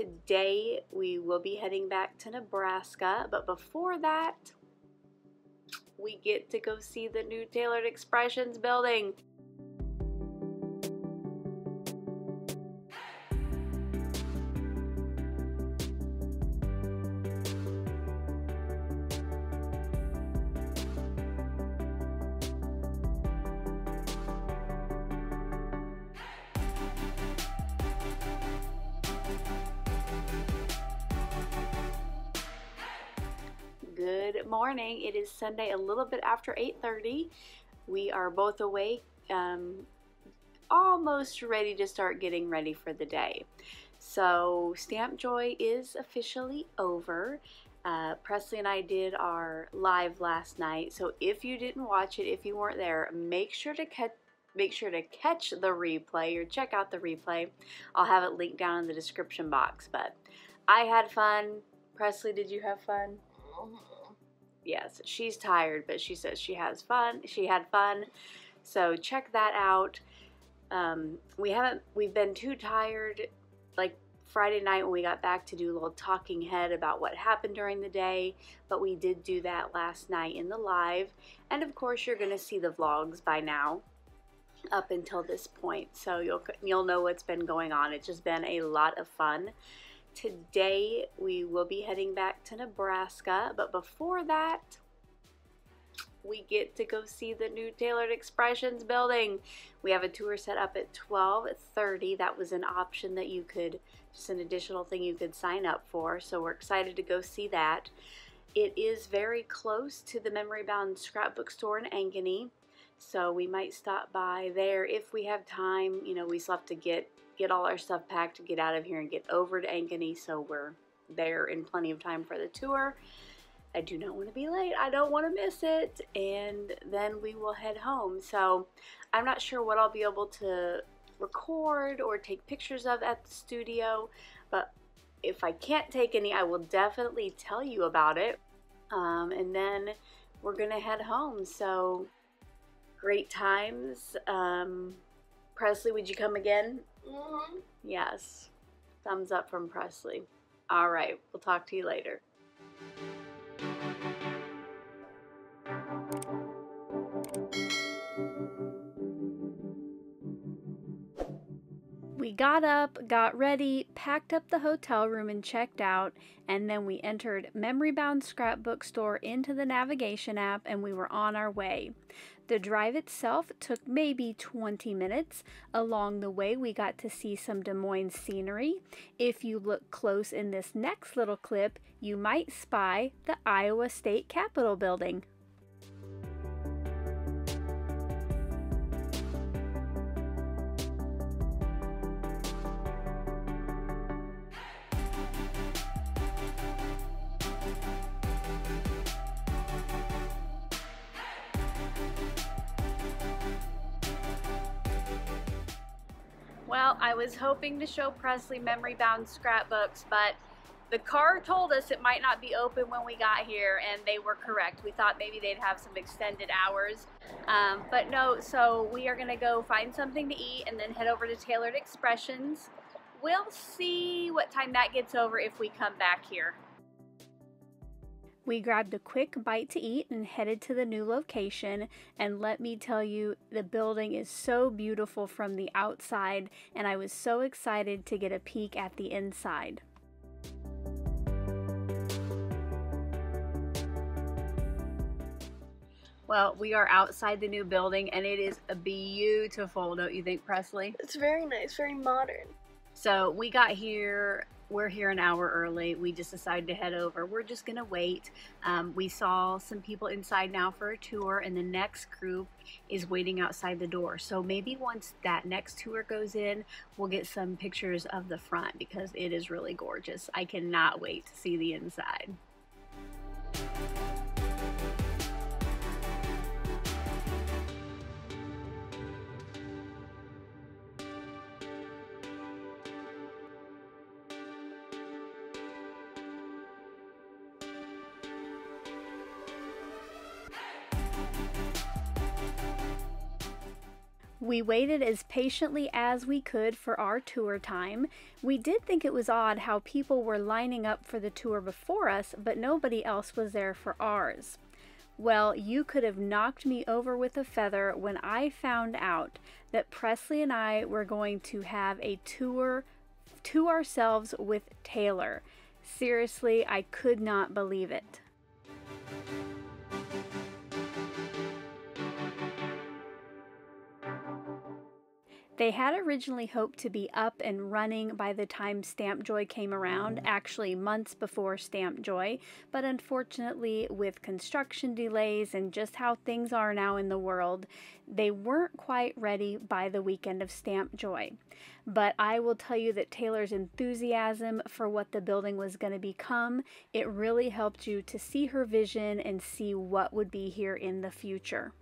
Today we will be heading back to Nebraska, but before that, we get to go see the new Taylored Expressions building. Morning. It is Sunday, a little bit after 8:30. We are both awake, um, almost ready to start getting ready for the day. So Stamp Joy is officially over. Uh, Presley and I did our live last night. So if you didn't watch it, if you weren't there, make sure to catch make sure to catch the replay or check out the replay. I'll have it linked down in the description box. But I had fun. Presley, did you have fun? Yes, she's tired, but she says she has fun. She had fun. So check that out. Um, we haven't, we've been too tired, like Friday night when we got back to do a little talking head about what happened during the day, but we did do that last night in the live. And of course, you're going to see the vlogs by now up until this point. So you'll, you'll know what's been going on. It's just been a lot of fun. Today we will be heading back to Nebraska, but before that, we get to go see the new Taylored Expressions building. We have a tour set up at 12:30. That was an option that you could just an additional thing you could sign up for. So we're excited to go see that. It is very close to the Memory Bound scrapbook store in Ankeny. So we might stop by there if we have time. You know, we still have to get get all our stuff packed to get out of here and get over to Ankeny so we're there in plenty of time for the tour. I do not want to be late. I don't want to miss it. And then we will head home. So I'm not sure what I'll be able to record or take pictures of at the studio. But if I can't take any, I will definitely tell you about it. Um, and then we're going to head home. So great times. Um, Presley, would you come again? Mm-hmm. Yes. Thumbs up from Presley. All right. We'll talk to you later. Got up, got ready, packed up the hotel room and checked out, and then we entered Memory Bound Scrapbook Store into the navigation app and we were on our way. The drive itself took maybe 20 minutes. Along the way, we got to see some Des Moines scenery. If you look close in this next little clip, you might spy the Iowa State Capitol building. Well, I was hoping to show Presley memory bound scrapbooks, but the car told us it might not be open when we got here, and they were correct. We thought maybe they'd have some extended hours, um, but no, so we are gonna go find something to eat and then head over to Taylored Expressions. We'll see what time that gets over if we come back here. We grabbed a quick bite to eat and headed to the new location. And let me tell you, the building is so beautiful from the outside, and I was so excited to get a peek at the inside. Well, we are outside the new building and it is a beautiful, don't you think, Presley? It's very nice, very modern. So we got here we're here an hour early. We just decided to head over. We're just to wait. Um, we saw some people inside now for a tour, and the next group is waiting outside the door. So maybe once that next tour goes in, we'll get some pictures of the front because it is really gorgeous. I cannot wait to see the inside. We waited as patiently as we could for our tour time. We did think it was odd how people were lining up for the tour before us, but nobody else was there for ours. Well, you could have knocked me over with a feather when I found out that Presley and I were going to have a tour to ourselves with Taylor. Seriously, I could not believe it. They had originally hoped to be up and running by the time Stamp Joy came around, mm-hmm. actually months before Stamp Joy, but unfortunately, with construction delays and just how things are now in the world, they weren't quite ready by the weekend of Stamp Joy. But I will tell you that Taylor's enthusiasm for what the building was going to become, it really helped you to see her vision and see what would be here in the future.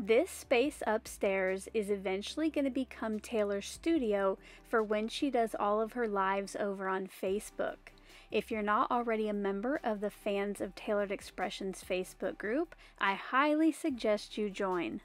This space upstairs is eventually going to become Taylor's studio for when she does all of her lives over on Facebook. If you're not already a member of the Fans of Taylored Expressions Facebook group, I highly suggest you join.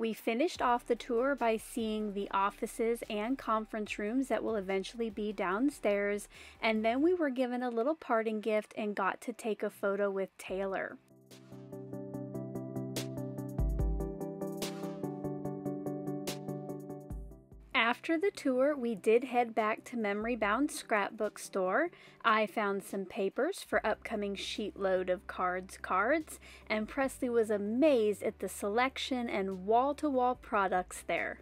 We finished off the tour by seeing the offices and conference rooms that will eventually be downstairs, and then we were given a little parting gift and got to take a photo with Taylor. After the tour, we did head back to Memory Bound Scrapbook Store. I found some papers for upcoming sheet load of cards cards, and Presley was amazed at the selection and wall-to-wall -wall products there.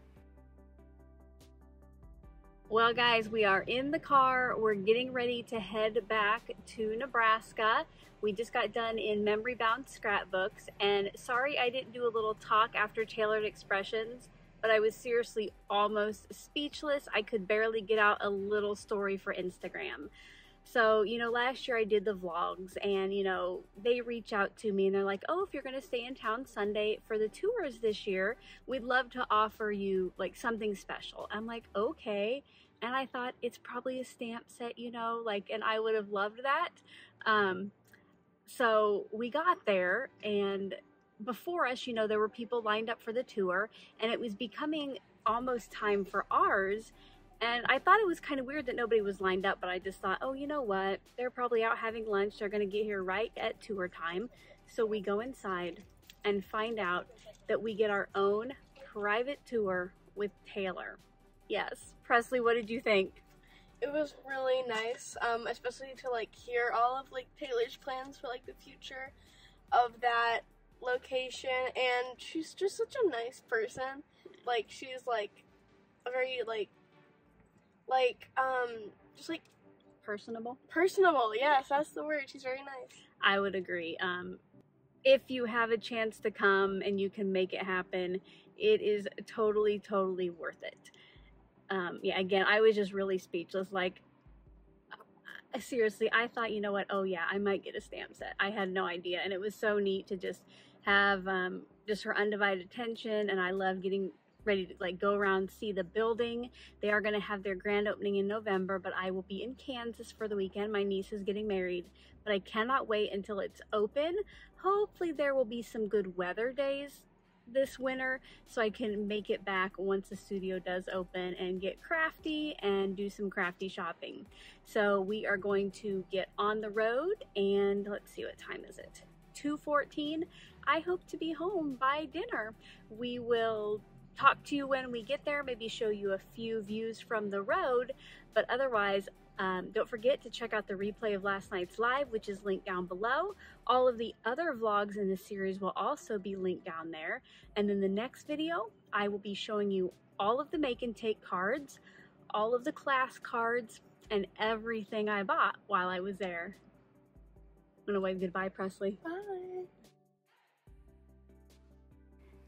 Well, guys, we are in the car. We're getting ready to head back to Nebraska. We just got done in Memory Bound Scrapbooks, and sorry I didn't do a little talk after Taylored Expressions but I was seriously almost speechless. I could barely get out a little story for Instagram. So, you know, last year I did the vlogs and, you know, they reach out to me and they're like, oh, if you're going to stay in town Sunday for the tours this year, we'd love to offer you like something special. I'm like, okay. And I thought it's probably a stamp set, you know, like, and I would have loved that. Um, so we got there and before us, you know, there were people lined up for the tour and it was becoming almost time for ours. And I thought it was kind of weird that nobody was lined up, but I just thought, oh, you know what? They're probably out having lunch. They're going to get here right at tour time. So we go inside and find out that we get our own private tour with Taylor. Yes. Presley, what did you think? It was really nice, um, especially to like hear all of like Taylor's plans for like the future of that location and she's just such a nice person. Like she's like a very like like um just like personable. Personable, yes, that's the word. She's very nice. I would agree. Um if you have a chance to come and you can make it happen, it is totally, totally worth it. Um, yeah, again, I was just really speechless. Like, uh, seriously, I thought, you know what? Oh, yeah, I might get a stamp set. I had no idea. And it was so neat to just have um, just her undivided attention and I love getting ready to like go around see the building. They are going to have their grand opening in November but I will be in Kansas for the weekend. My niece is getting married but I cannot wait until it's open. Hopefully there will be some good weather days this winter so I can make it back once the studio does open and get crafty and do some crafty shopping. So we are going to get on the road and let's see what time is it 214 I hope to be home by dinner. We will talk to you when we get there, maybe show you a few views from the road, but otherwise, um, don't forget to check out the replay of last night's live, which is linked down below. All of the other vlogs in the series will also be linked down there. And in the next video, I will be showing you all of the make and take cards, all of the class cards, and everything I bought while I was there. I'm gonna wave goodbye, Presley. Bye.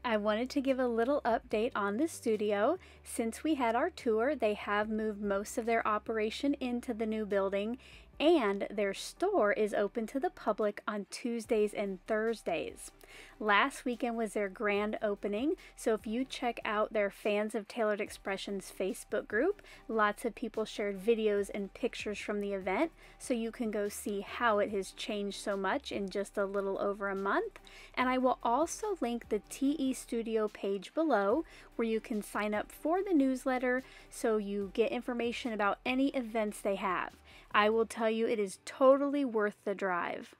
I wanted to give a little update on the studio. Since we had our tour, they have moved most of their operation into the new building and their store is open to the public on Tuesdays and Thursdays. Last weekend was their grand opening, so if you check out their Fans of Taylored Expressions Facebook group, lots of people shared videos and pictures from the event, so you can go see how it has changed so much in just a little over a month. And I will also link the TE Studio page below where you can sign up for the newsletter so you get information about any events they have. I will tell you it is totally worth the drive.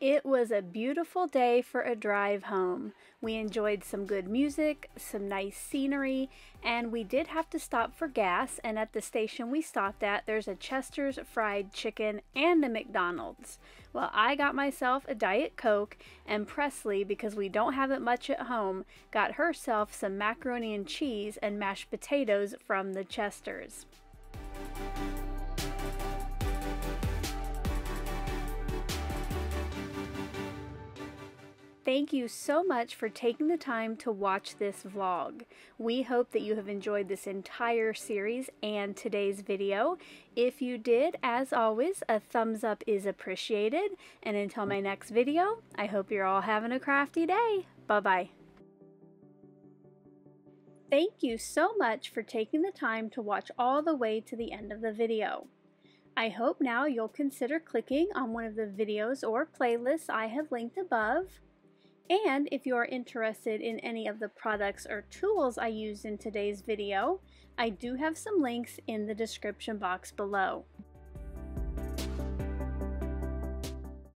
It was a beautiful day for a drive home. We enjoyed some good music, some nice scenery, and we did have to stop for gas. And at the station we stopped at, there's a Chester's fried chicken and a McDonald's. Well, I got myself a Diet Coke, and Presley, because we don't have it much at home, got herself some macaroni and cheese and mashed potatoes from the Chester's. Thank you so much for taking the time to watch this vlog. We hope that you have enjoyed this entire series and today's video. If you did, as always, a thumbs up is appreciated. And until my next video, I hope you're all having a crafty day. Bye-bye. Thank you so much for taking the time to watch all the way to the end of the video. I hope now you'll consider clicking on one of the videos or playlists I have linked above and if you are interested in any of the products or tools I used in today's video, I do have some links in the description box below.